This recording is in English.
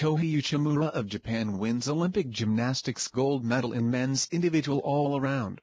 Kohei Uchimura of Japan wins Olympic gymnastics gold medal in men's individual all-around.